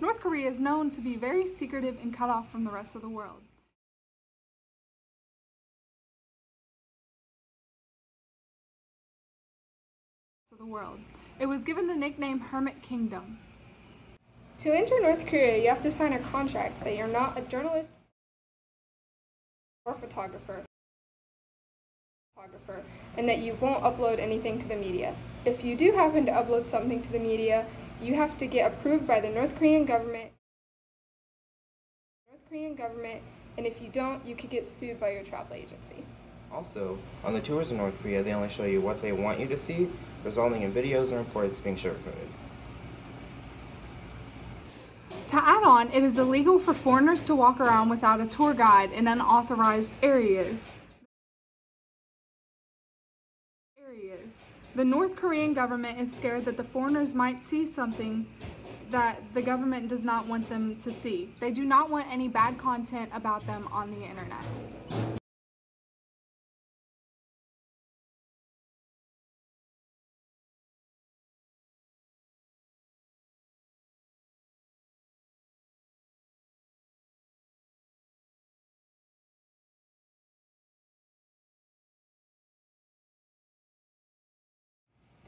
North Korea is known to be very secretive and cut off from the rest of the world. The world. It was given the nickname Hermit Kingdom. To enter North Korea, you have to sign a contract that you're not a journalist or photographer, photographer, and that you won't upload anything to the media. If you do happen to upload something to the media, you have to get approved by the North Korean government. North Korean government, and if you don't, you could get sued by your travel agency. Also, on the tours in North Korea, they only show you what they want you to see, resulting in videos and reports being sugarcoated. To add on, it is illegal for foreigners to walk around without a tour guide in unauthorized areas. The North Korean government is scared that the foreigners might see something that the government does not want them to see. They do not want any bad content about them on the internet.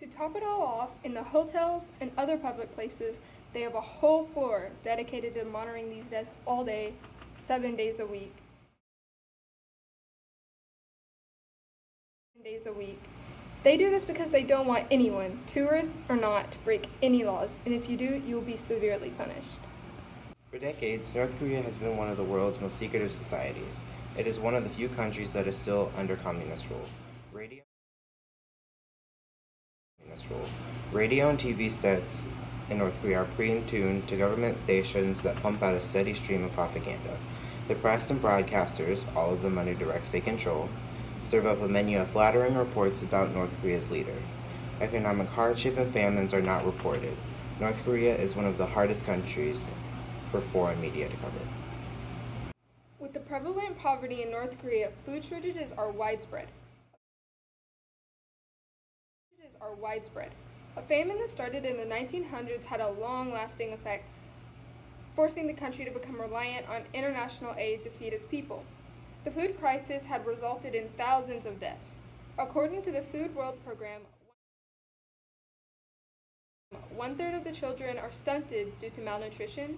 To top it all off, in the hotels and other public places, they have a whole floor dedicated to monitoring these deaths all day, seven days a week. Days a week. They do this because they don't want anyone, tourists or not, to break any laws, and if you do, you will be severely punished. For decades, North Korea has been one of the world's most secretive societies. It is one of the few countries that is still under communist rule. Radio Radio and TV sets in North Korea are pre-tuned to government stations that pump out a steady stream of propaganda. The press and broadcasters, all of them under directs they control, serve up a menu of flattering reports about North Korea's leader. Economic hardship and famines are not reported. North Korea is one of the hardest countries for foreign media to cover. With the prevalent poverty in North Korea, food shortages are widespread. are widespread. A famine that started in the 1900s had a long-lasting effect, forcing the country to become reliant on international aid to feed its people. The food crisis had resulted in thousands of deaths. According to the Food World Program, one third of the children are stunted due to malnutrition,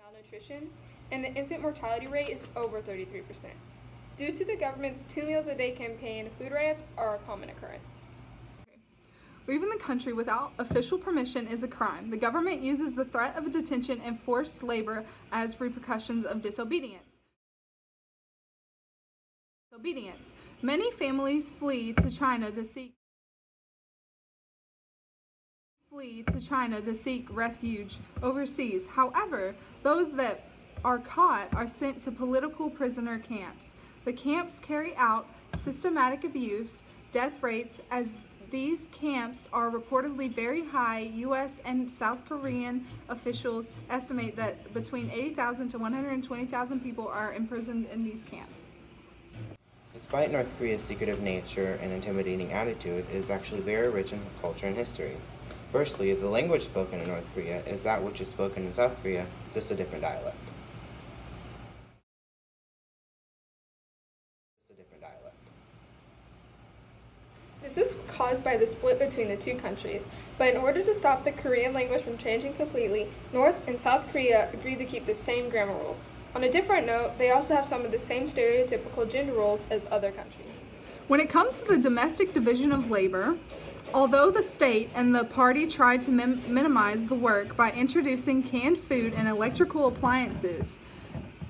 malnutrition, and the infant mortality rate is over 33%. Due to the government's two meals a day campaign, food riots are a common occurrence. Leaving the country without official permission is a crime. The government uses the threat of detention and forced labor as repercussions of disobedience. Obedience. Many families flee to China to seek flee to China to seek refuge overseas. However, those that are caught are sent to political prisoner camps. The camps carry out systematic abuse, death rates, as these camps are reportedly very high. U.S. and South Korean officials estimate that between 80,000 to 120,000 people are imprisoned in these camps. Despite North Korea's secretive nature and intimidating attitude, it is actually very rich in culture and history. Firstly, the language spoken in North Korea is that which is spoken in South Korea, just a different dialect. This is caused by the split between the two countries, but in order to stop the Korean language from changing completely, North and South Korea agreed to keep the same grammar rules. On a different note, they also have some of the same stereotypical gender roles as other countries. When it comes to the domestic division of labor, although the state and the party tried to minimize the work by introducing canned food and electrical appliances,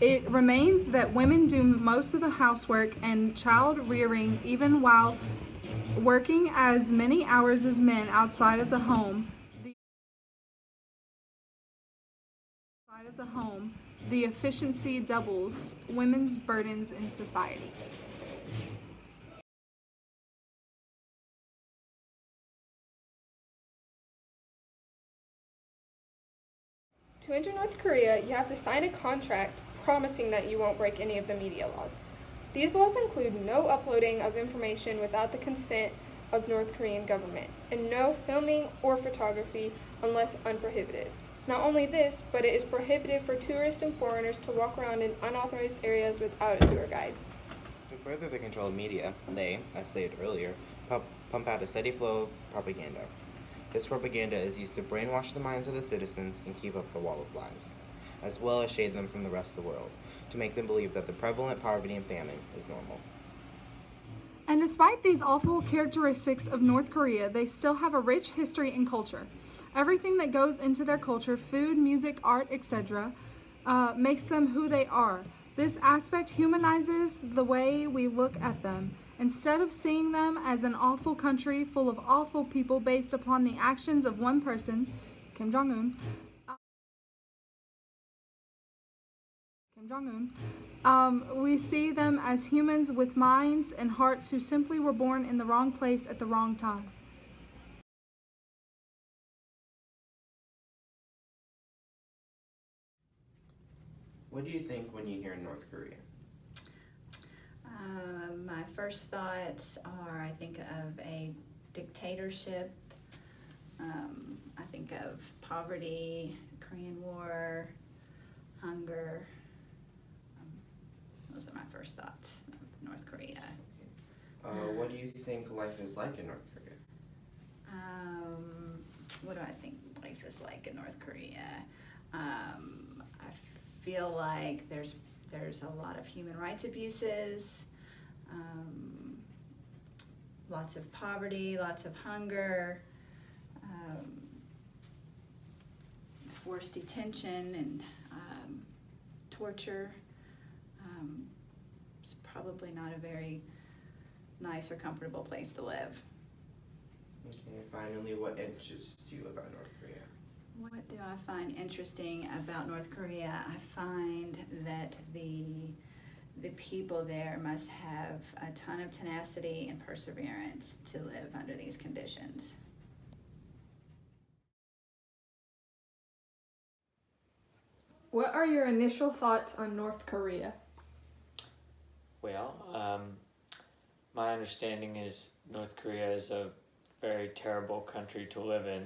it remains that women do most of the housework and child rearing even while working as many hours as men outside of the home. Outside of the home, the efficiency doubles women's burdens in society. To enter North Korea, you have to sign a contract promising that you won't break any of the media laws. These laws include no uploading of information without the consent of North Korean government, and no filming or photography unless unprohibited. Not only this, but it is prohibited for tourists and foreigners to walk around in unauthorized areas without a tour guide. To further the control of media, they, as stated earlier, pump, out a steady flow of propaganda. This propaganda is used to brainwash the minds of the citizens and keep up the wall of lies, as well as shade them from the rest of the world, to make them believe that the prevalent poverty and famine is normal. And despite these awful characteristics of North Korea, they still have a rich history and culture. Everything that goes into their culture, food, music, art, etc., uh, makes them who they are. This aspect humanizes the way we look at them. Instead of seeing them as an awful country full of awful people based upon the actions of one person, Kim Jong Kim Jong un, um, we see them as humans with minds and hearts who simply were born in the wrong place at the wrong time. What do you think when you hear North Korea? Um, my first thoughts are I think of a dictatorship. Um, I think of poverty, Korean War, hunger. Um, those are my first thoughts of North Korea. Uh, what do you think life is like in North Korea? Um, what do I think life is like in North Korea? Um, I feel like there's there's a lot of human rights abuses, um, lots of poverty, lots of hunger, um, forced detention, and um, torture. It's probably not a very nice or comfortable place to live. Okay, finally, what interests you about North Korea? What do I find interesting about North Korea? I find that the the people there must have a ton of tenacity and perseverance to live under these conditions. What are your initial thoughts on North Korea? Well, um, my understanding is North Korea is a very terrible country to live in,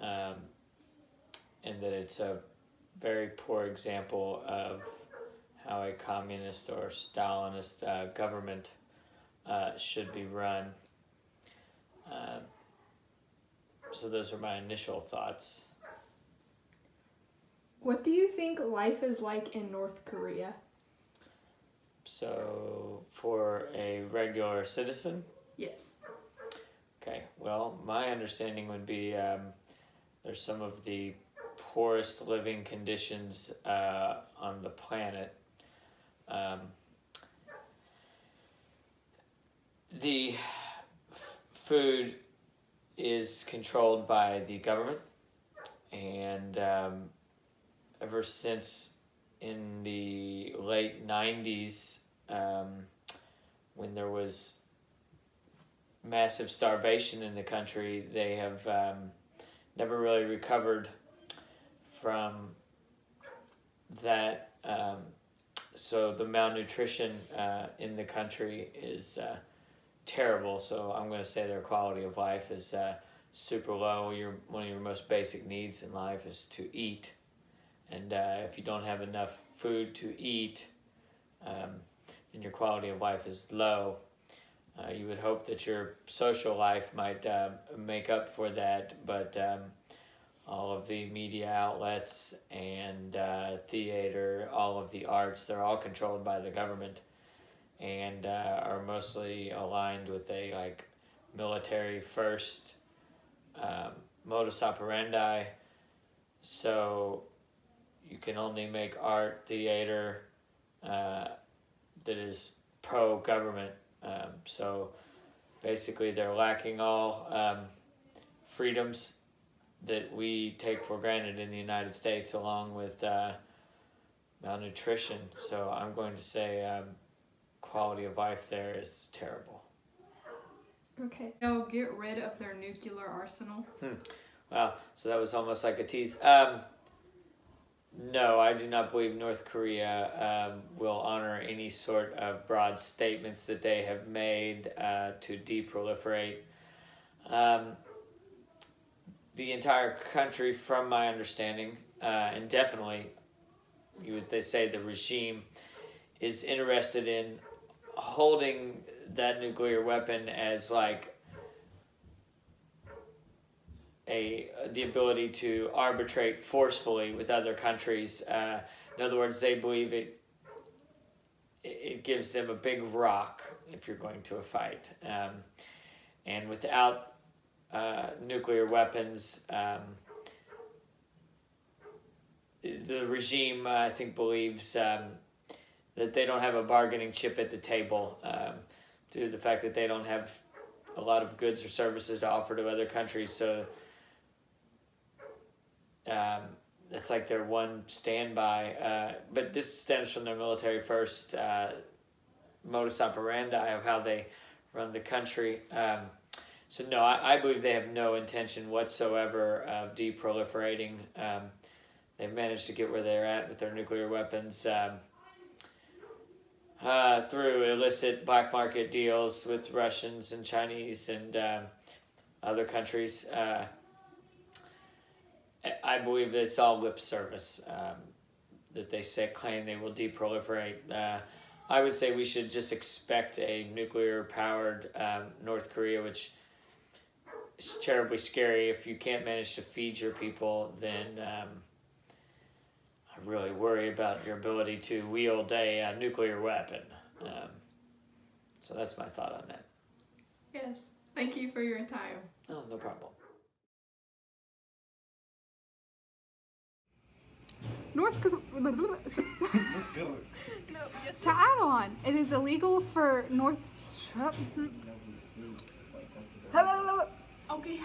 um, and that it's a very poor example of how a communist or Stalinist uh, government uh, should be run. Uh, so those are my initial thoughts. What do you think life is like in North Korea? So for a regular citizen, Yes. Okay, well, my understanding would be um, there's some of the poorest living conditions uh, on the planet. Um, the f- food is controlled by the government, and um, ever since in the late 90s, um, when there was massive starvation in the country. They have um, never really recovered from that. Um, so the malnutrition uh, in the country is uh, terrible. So I'm going to say their quality of life is uh, super low. Your one of your most basic needs in life is to eat, and uh, if you don't have enough food to eat, um, then your quality of life is low. Uh, you would hope that your social life might uh, make up for that, but um, all of the media outlets and uh, theater, all of the arts, they're all controlled by the government and uh, are mostly aligned with a like military first um, modus operandi. So you can only make art, theater uh, that is pro government um, so basically, they're lacking all um, freedoms that we take for granted in the United States, along with uh, malnutrition. So I'm going to say um, quality of life there is terrible. Okay. They'll get rid of their nuclear arsenal. Wow, so that was almost like a tease. Um, no, I do not believe North Korea um, will honor any sort of broad statements that they have made uh, to deproliferate. Um, the entire country, from my understanding, uh, and definitely, you would they say the regime is interested in holding that nuclear weapon as like a the ability to arbitrate forcefully with other countries. Uh, in other words, they believe it it gives them a big rock if you're going to a fight, um, and without uh, nuclear weapons. Um, the regime, uh, I think, believes um, that they don't have a bargaining chip at the table um, due to the fact that they don't have a lot of goods or services to offer to other countries. So um, that's like their one standby. Uh, but this stems from their military first uh, modus operandi of how they run the country. Um, so no, I, I believe they have no intention whatsoever of deproliferating. Um, they've managed to get where they're at with their nuclear weapons um, uh, through illicit black market deals with Russians and Chinese and um, other countries. I believe it's all lip service um, that they say claim they will deproliferate. Uh, I would say we should just expect a nuclear powered um, North Korea, which is terribly scary. If you can't manage to feed your people, then um, I really worry about your ability to wield a uh, nuclear weapon. Um, so that's my thought on that. Yes. Thank you for your time. Oh, no problem. North To add on, it is illegal for North. Hello. Okay.